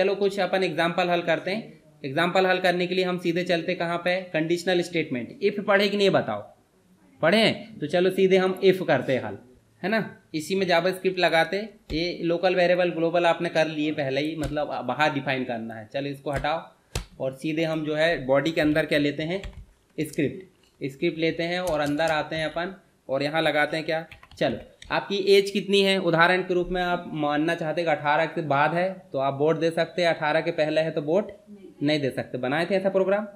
चलो कुछ अपन एग्ज़ाम्पल हल करते हैं। एग्ज़ाम्पल हल करने के लिए हम सीधे चलते कहाँ पे? कंडीशनल स्टेटमेंट इफ़ पढ़े कि नहीं बताओ? पढ़े हैं? तो चलो सीधे हम इफ़ करते हल। है ना? इसी में जावा स्क्रिप्ट लगाते ये लोकल वेरिएबल ग्लोबल आपने कर लिए पहले ही मतलब बाहर डिफाइन करना है। चलो इसको हटाओ। और सीधे हम जो है बॉडी के अंदर क्या लेते हैं? स्क्रिप्ट स्क्रिप्ट लेते हैं और अंदर आते हैं अपन। और यहाँ लगाते हैं क्या? चलो। आपकी एज कितनी है? उदाहरण के रूप में आप मानना चाहते हैं कि अठारह के बाद है तो आप वोट दे सकते हैं। अठारह के पहले है तो वोट नहीं दे सकते। बनाए थे ऐसा प्रोग्राम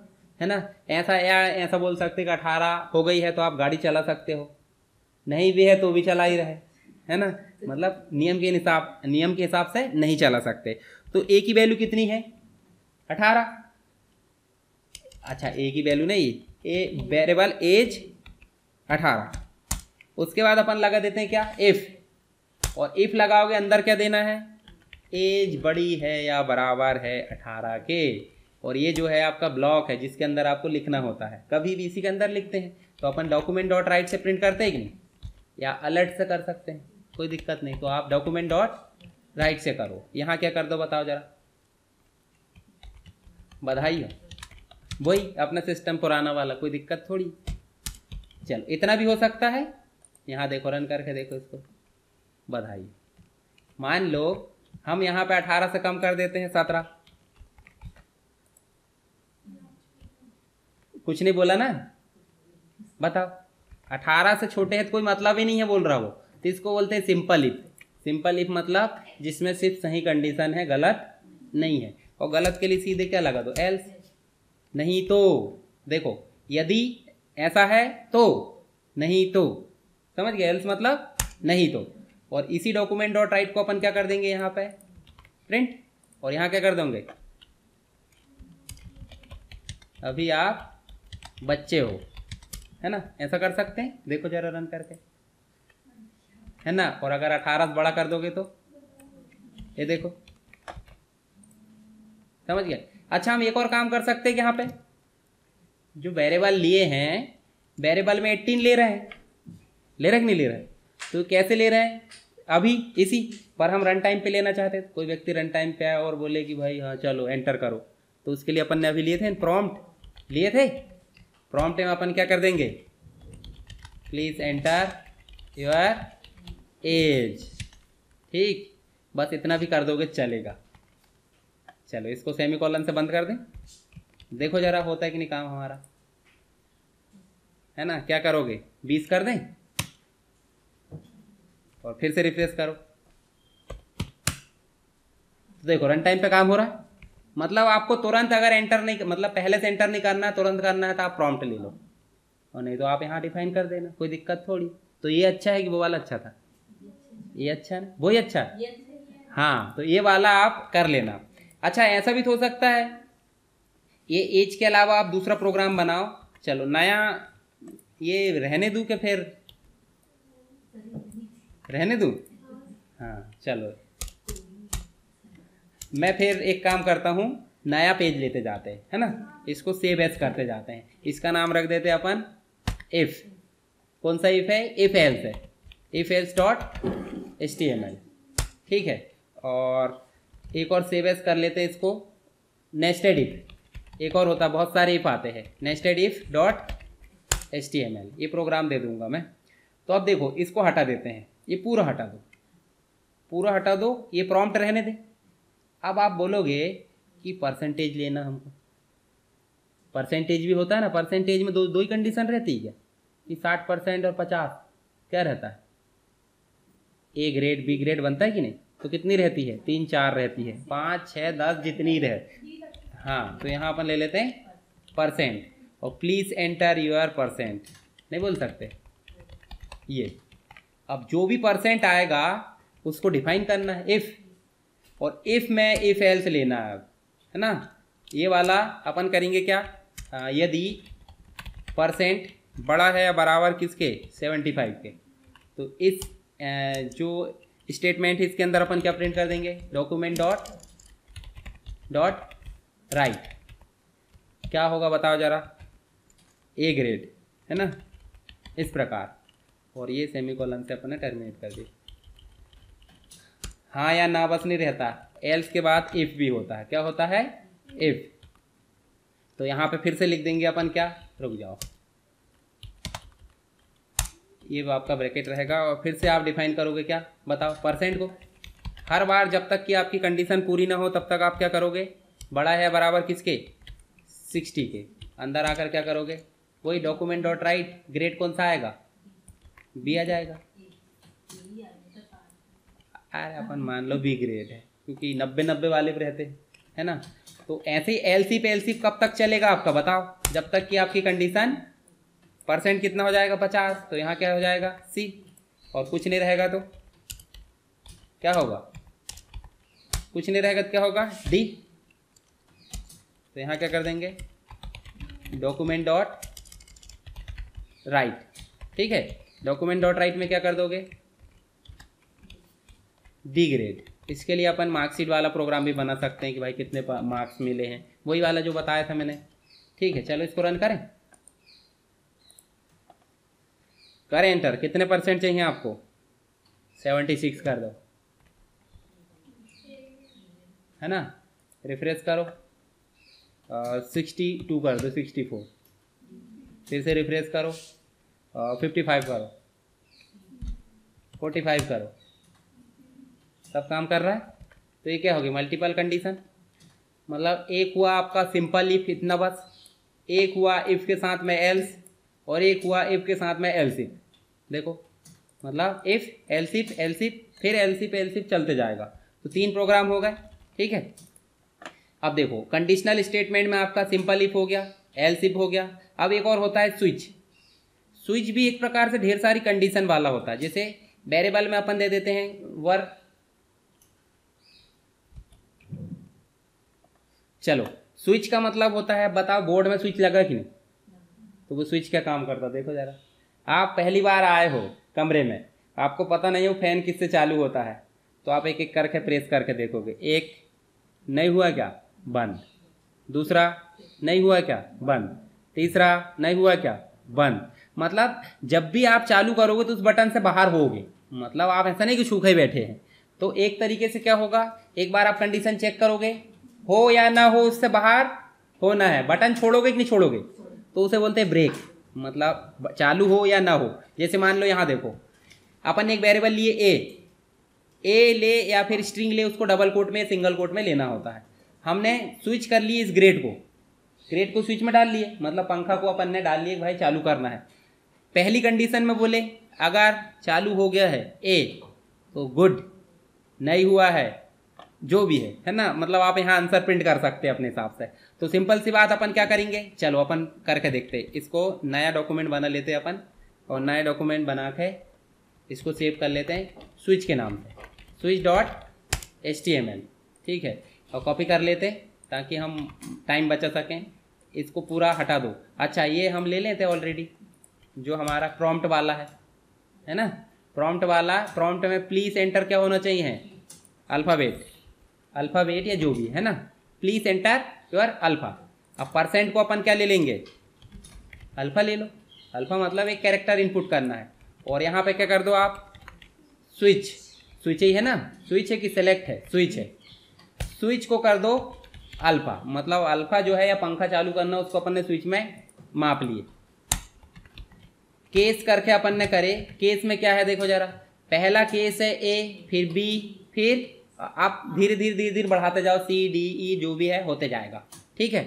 है ना? ऐसा या ऐसा बोल सकते कि अठारह हो गई है तो आप गाड़ी चला सकते हो। नहीं भी है तो भी चला ही रहे। है ना? मतलब नियम के हिसाब नियम के हिसाब से नहीं चला सकते। तो ए की वैल्यू कितनी है? अठारह। अच्छा ए की वैल्यू नहीं। ए वेरिएबल एज अठारह। उसके बाद अपन लगा देते हैं क्या? इफ़ और इफ़ लगाओगे, अंदर क्या देना है? एज बड़ी है या बराबर है अठारह के। और ये जो है आपका ब्लॉक है, जिसके अंदर आपको लिखना होता है। कभी भी इसी के अंदर लिखते हैं। तो अपन डॉक्यूमेंट डॉट राइट से प्रिंट करते हैं कि नहीं? या अलर्ट से कर सकते हैं। कोई दिक्कत नहीं। तो आप डॉक्यूमेंट डॉट राइट से करो। यहाँ क्या कर दो बताओ जरा। बधाई हो वही, अपना सिस्टम पुराना वाला। कोई दिक्कत थोड़ी? चलो, इतना भी हो सकता है। यहाँ देखो रन करके देखो इसको। बधाई। मान लो, हम यहाँ पे अठारह से कम कर देते हैं, सत्रह। कुछ नहीं बोला ना? बताओ। अठारह से छोटे हैं तो कोई मतलब ही नहीं है, बोल रहा वो। तो इसको बोलते हैं सिंपल इफ़ सिंपल इफ़ मतलब जिसमें सिर्फ़ सही कंडीशन है, गलत नहीं है। और गलत के लिए सीधे क्या लगा दो? एल्स नहीं तो देखो, यदि ऐसा है तो नहीं तो। समझ गए? एल्स मतलब नहीं तो। और इसी डॉक्यूमेंट डॉट राइट को अपन क्या कर देंगे यहाँ पे? प्रिंट और यहाँ क्या कर दोगे? अभी आप बच्चे हो, है ना? ऐसा कर सकते हैं? देखो जरा रन करके। है ना? और अगर अठारह बड़ा कर दोगे तो? ये देखो। समझ गए? अच्छा हम एक और काम कर सकते हैं यहाँ पे। जो वेरिएबल लिए हैं वेरिएबल में एट्टीन ले रहे हैं। ले रहे कि नहीं ले रहे? तो कैसे ले रहे? हैं अभी, इसी, पर हम रन टाइम पे लेना चाहते हैं कोई व्यक्ति रन टाइम पे आए और बोले कि भाई हाँ चलो एंटर करो। तो उसके लिए अपन ने अभी लिए थे प्रॉम्प्ट लिए थे? प्रॉम्प्ट में अपन क्या कर देंगे? प्लीज़ एंटर योर एज ठीक? बस इतना भी कर दोगे, चलेगा। चलो, इसको सेमी कॉलन से बंद कर दें। देखो जरा, होता है कि नहीं काम हमारा? है ना? क्या करोगे? बीस कर दें? और फिर से रिफ्रेश करो। तो देखो रन टाइम पे काम हो रहा है। मतलब आपको तुरंत अगर एंटर नहीं मतलब पहले से एंटर नहीं करना है तुरंत करना है तो आप प्रॉम्प्ट ले लो। और नहीं तो आप यहाँ डिफाइन कर देना कोई दिक्कत थोड़ी। तो ये अच्छा है कि वो वाला अच्छा था? ये अच्छा है वही अच्छा है? हाँ। तो ये वाला आप कर लेना। अच्छा ऐसा भी तो हो सकता है। ये एज के अलावा आप दूसरा प्रोग्राम बनाओ। चलो नया ये रहने दू के फिर रहने दू? हाँ चलो। मैं फिर एक काम करता हूँ, नया पेज लेते जाते हैं, है ना? इसको सेव एस करते जाते हैं। इसका नाम रख देते हैं अपन इफ़ कौन सा इफ़ है? इफ़ एल्स है। If else dot H T M L ठीक है? और एक और सेव एस कर लेते हैं इसको। नेस्टेड इफ़ एक और होता, बहुत सारे इफ़ आते हैं। Nested if dot H T M L ये प्रोग्राम दे दूँगा मैं। तो अब देखो, इसको हटा देते हैं। ये पूरा हटा दो। पूरा हटा दो, ये प्रॉम्प्ट रहने दे। अब आप बोलोगे कि परसेंटेज लेना हमको। परसेंटेज भी होता है ना परसेंटेज में दो दो ही कंडीशन रहती है क्या? कि साठ परसेंट और पचास, क्या रहता है? ए ग्रेड बी ग्रेड बनता है कि नहीं? तो कितनी रहती है? तीन, चार रहती है। पाँच छः दस जितनी रहे। हाँ तो यहाँ अपन ले लेते हैं परसेंट और प्लीज़ एंटर यूर परसेंट नहीं बोल सकते। ये। अब जो भी परसेंट आएगा, उसको डिफाइन करना है इफ़ और इफ़ में इफ़ एल्स लेना है है ना? ये वाला अपन करेंगे क्या? यदि परसेंट बड़ा है या बराबर किसके? सेवेंटी फाइव के। तो इस जो स्टेटमेंट है, इसके अंदर अपन क्या प्रिंट कर देंगे? डॉक्यूमेंट डॉट डॉट राइट क्या होगा बताओ जरा? ए ग्रेड है ना? इस प्रकार। और ये सेमी कॉलन से अपने टर्मिनेट कर दी। हाँ या ना बस नहीं रहता। एल्स के बाद इफ़ भी होता है। क्या होता है? इफ़ तो यहाँ पे फिर से लिख देंगे अपन क्या? रुक जाओ। ये आपका ब्रैकेट रहेगा और फिर से आप डिफाइन करोगे क्या? बताओ परसेंट को। हर बार जब तक कि आपकी कंडीशन पूरी ना हो, तब तक आप क्या करोगे? बड़ा है बराबर किसके? सिक्सटी के। अंदर आकर क्या करोगे? वही डॉक्यूमेंट डॉट राइट ग्रेड कौन सा आएगा? बी आ जाएगा। अरे अपन मान लो बी ग्रेड है, क्योंकि नब्बे नब्बे वाले पे रहते, हैं है ना? तो ऐसे ही एल सी पे एल सी कब तक चलेगा आपका बताओ? जब तक कि आपकी कंडीशन परसेंट कितना हो जाएगा? पचास तो यहाँ क्या हो जाएगा? सी और कुछ नहीं रहेगा तो? क्या होगा? कुछ नहीं रहेगा तो क्या होगा? डी तो यहाँ क्या कर देंगे? डॉक्यूमेंट डॉट राइट ठीक है? डॉक्यूमेंट डॉट राइट में क्या कर दोगे? डी ग्रेड इसके लिए अपन मार्कशीट वाला प्रोग्राम भी बना सकते हैं कि भाई कितने मार्क्स मिले हैं। वही वाला जो बताया था मैंने। ठीक है, चलो इसको रन करें। करें एंटर कितने परसेंट चाहिए आपको? सेवेंटी सिक्स कर दो। है ना? रिफ्रेश करो। सिक्सटी टू कर दो सिक्सटी फोर फिर से रिफ्रेश करो। फिफ्टी फाइव करो। फोर्टी फाइव करो। सब काम कर रहा है? तो ये क्या होगी? मल्टीपल कंडीशन मतलब एक हुआ आपका सिंपल इफ़ इतना बस। एक हुआ इफ़ के साथ में एल्स और एक हुआ इफ़ के साथ में एल्सिफ देखो मतलब if else if else if फिर एल्सिफ एल्सिफ चलते जाएगा। तो तीन प्रोग्राम हो गए, ठीक है? अब देखो कंडीशनल स्टेटमेंट में आपका सिंपल इफ़ हो गया एल्सिफ हो गया। अब एक और होता है स्विच स्विच भी एक प्रकार से ढेर सारी कंडीशन वाला होता है। जैसे वेरिएबल में अपन दे देते हैं, वर। चलो, स्विच का मतलब होता है, बताओ बोर्ड में स्विच लगा कि नहीं? तो वो स्विच क्या काम करता देखो जरा। आप पहली बार आए हो कमरे में, आपको पता नहीं हो फ़ैन किससे चालू होता है। तो आप एक एक करके प्रेस करके देखोगे। एक, नहीं हुआ क्या? बंद। दूसरा, नहीं हुआ क्या? बंद। तीसरा, नहीं हुआ क्या? बंद। मतलब जब भी आप चालू करोगे तो उस बटन से बाहर होगे। मतलब आप ऐसा नहीं कि सूखे बैठे हैं। तो एक तरीके से क्या होगा? एक बार आप कंडीशन चेक करोगे, हो या ना हो उससे बाहर होना है। बटन छोड़ोगे कि नहीं छोड़ोगे? तो उसे बोलते हैं ब्रेक मतलब चालू हो या ना हो। जैसे मान लो यहाँ देखो, अपन एक वेरिएबल लिए ए ए ले या फिर स्ट्रिंग ले, उसको डबल कोट में सिंगल कोट में लेना होता है। हमने स्विच कर ली इस ग्रेड को। ग्रेड को स्विच में डाल लिए। मतलब पंखा को अपन ने डाल लिए भाई चालू करना है। पहली कंडीशन में बोले, अगर चालू हो गया है ए तो गुड नहीं हुआ है, जो भी है है ना? मतलब आप यहाँ आंसर प्रिंट कर सकते हैं अपने हिसाब से। तो सिंपल सी बात अपन क्या करेंगे? चलो अपन करके देखते हैं। इसको नया डॉक्यूमेंट बना लेते हैं अपन, और नया डॉक्यूमेंट बना के इसको सेव कर लेते हैं स्विच के नाम से। स्विच डॉट एच ठीक है? और कॉपी कर लेते ताकि हम टाइम बचा सकें। इसको पूरा हटा दो। अच्छा ये हम ले लेते ऑलरेडी जो हमारा प्रॉम्प्ट वाला है है ना? प्रॉम्प्ट वाला प्रॉम्प्ट में प्लीज़ एंटर क्या होना चाहिए? अल्फ़ाबेट अल्फ़ाबेट या जो भी, है ना? प्लीज़ एंटर योर अल्फ़ा अब परसेंट को अपन क्या ले लेंगे? अल्फ़ा ले लो. अल्फ़ा मतलब एक कैरेक्टर इनपुट करना है. और यहाँ पे क्या कर दो आप? स्विच स्विच ही है ना? स्विच है कि सेलेक्ट है? स्विच है. स्विच को कर दो अल्फ़ा मतलब अल्फ़ा जो है या पंखा चालू करना, उसको अपन ने स्विच में माप लिए. केस करके अपन ने करे। केस में क्या है देखो जरा। पहला केस है ए फिर बी फिर आप धीरे धीरे धीरे धीरे बढ़ाते जाओ। सी डी ई जो भी है, होते जाएगा। ठीक है?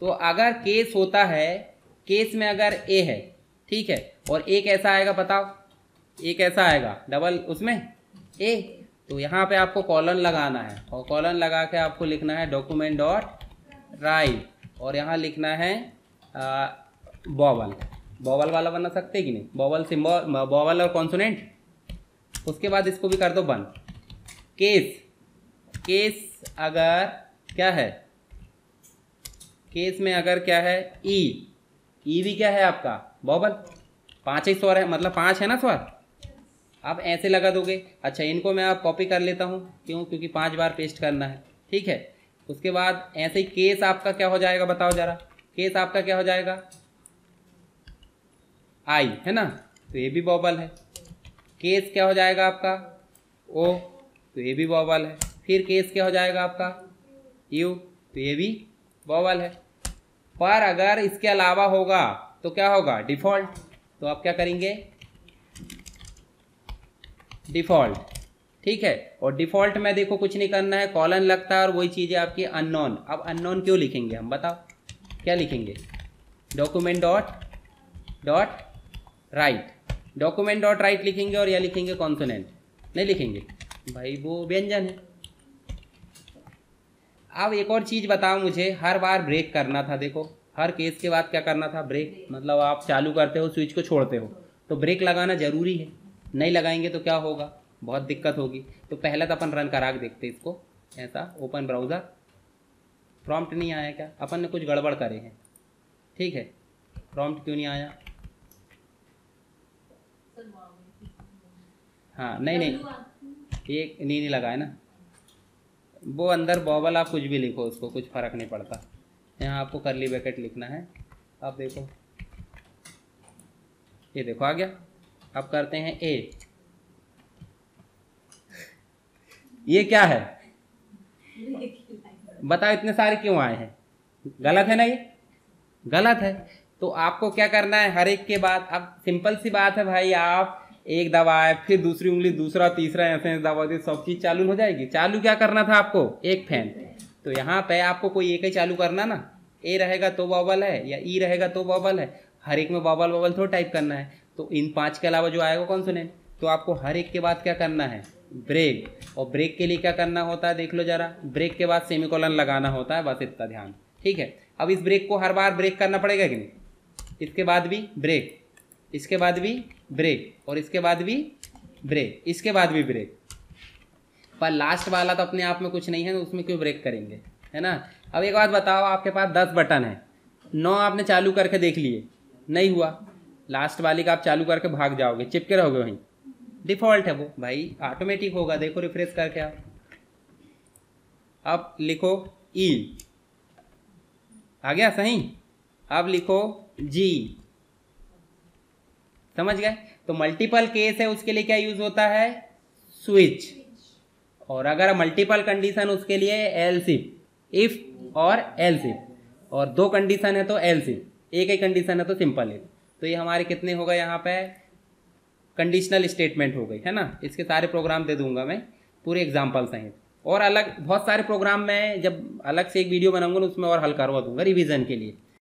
तो अगर केस होता है, केस में अगर ए है, ठीक है? और ए कैसा आएगा बताओ? ए कैसा आएगा? डबल उसमें? ए तो यहाँ पे आपको कॉलन लगाना है। और कॉलन लगा के आपको लिखना है डॉक्यूमेंट डॉट राइट और यहाँ लिखना है बॉबल बॉवल वाला बना सकते कि नहीं? बॉवल सिम्बॉल बॉवल और कॉन्सोनेंट उसके बाद इसको भी कर दो बंद। केस केस अगर क्या है? केस में अगर क्या है? ई e, ई e भी क्या है आपका? बॉबल पाँच ही स्वर है मतलब पाँच है ना स्वर? आप ऐसे लगा दोगे। अच्छा इनको मैं आप कॉपी कर लेता हूँ। क्यों? क्योंकि पाँच बार पेस्ट करना है। ठीक है? उसके बाद ऐसे ही केस आपका क्या हो जाएगा? बताओ जरा। केस आपका क्या हो जाएगा? आई, है ना? तो ये भी बॉबल है। केस क्या हो जाएगा आपका? ओ तो ये भी बॉबल है। फिर केस क्या हो जाएगा आपका? यू तो ये भी बॉबल है। पर अगर इसके अलावा होगा तो क्या होगा? डिफ़ॉल्ट तो आप क्या करेंगे? डिफ़ॉल्ट ठीक है? और डिफ़ॉल्ट में देखो कुछ नहीं करना है। कॉलन लगता है और वही चीज़ें आपकी अननोन अब अननोन क्यों लिखेंगे? हम बताओ। क्या लिखेंगे? Document dot dot write document dot write लिखेंगे और या लिखेंगे कॉन्सोनेंट नहीं लिखेंगे. भाई वो व्यंजन है. अब एक और चीज़ बताओ मुझे. हर बार ब्रेक करना था, देखो. हर केस के बाद क्या करना था? ब्रेक मतलब आप चालू करते हो स्विच को छोड़ते हो. तो ब्रेक लगाना ज़रूरी है. नहीं लगाएँगे तो क्या होगा? बहुत दिक्कत होगी. तो पहले तो अपन रन करा के देखते इसको. ऐसा ओपन ब्राउज़र प्रॉम्प्ट नहीं आया क्या? अपन ने कुछ गड़बड़ करे हैं. ठीक है? प्रॉम्प्ट क्यों नहीं आया? हाँ नहीं नहीं। एक नहीं नहीं लगा है ना? वो अंदर बॉबल आप कुछ भी लिखो, उसको कुछ फ़र्क नहीं पड़ता। यहाँ आपको करली बैकेट लिखना है। आप देखो। ये देखो, आ गया। अब करते हैं ए ये क्या है? बताओ, इतने सारे क्यों आए हैं? गलत है ना ये? गलत है। तो आपको क्या करना है? हर एक के बाद, अब सिंपल सी बात है भाई, आप एक दबाए फिर दूसरी उंगली, दूसरा, तीसरा, ऐसे दबा दी, सब चीज़ चालू हो जाएगी। चालू क्या करना था आपको? एक फ़ैन। तो यहाँ पे आपको कोई एक ही चालू करना ना? ए रहेगा तो बॉबल है, या ई रहेगा तो बॉबल है। हर एक में बॉबल बॉबल थोड़ा टाइप करना है। तो इन पाँच के अलावा जो आएगा, कौन सुने? तो आपको हर एक के बाद क्या करना है? ब्रेक और ब्रेक के लिए क्या करना होता है? देख लो जरा। ब्रेक के बाद सेमिकोलन लगाना होता है, बस इतना ध्यान। ठीक है? अब इस ब्रेक को हर बार ब्रेक करना पड़ेगा कि नहीं? इसके बाद भी ब्रेक इसके बाद भी ब्रेक और इसके बाद भी ब्रेक इसके बाद भी ब्रेक पर लास्ट वाला तो अपने आप में कुछ नहीं है तो उसमें क्यों ब्रेक करेंगे? है ना? अब एक बात बताओ, आपके पास दस बटन है। नौ आपने चालू करके देख लिए, नहीं हुआ। लास्ट वाली का आप चालू करके भाग जाओगे, चिपके रहोगे वहीं। डिफ़ॉल्ट है वो। भाई ऑटोमेटिक होगा, देखो रिफ्रेश करके आप अब लिखो ई e. आ गया, सही? अब लिखो जी समझ गए? तो मल्टीपल केस है, उसके लिए क्या यूज़ होता है? स्विच और अगर मल्टीपल कंडीशन उसके लिए एल सिप इफ़ और एल सिप और दो कंडीशन है तो एल सिप एक ही कंडीशन है तो सिंपल इफ़ तो ये हमारे कितने हो गए यहाँ पे? कंडीशनल स्टेटमेंट हो गई, है ना? इसके सारे प्रोग्राम दे दूँगा मैं. पूरे एग्ज़ाम्पल सहित और अलग, बहुत सारे प्रोग्राम में जब अलग से एक वीडियो बनाऊँगा उसमें और हल करवा दूँगा रिविजन के लिए.